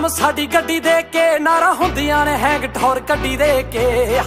ਨਾਮ ਸਾਡੀ ਗੱਡੀ ਦੇ ਕੇ ਨਾਰਾ ਹੁੰਦੀਆਂ ਨੇ ਹੈਂਗ ਠੌਰ ਗੱਡੀ ਦੇ ਕੇ।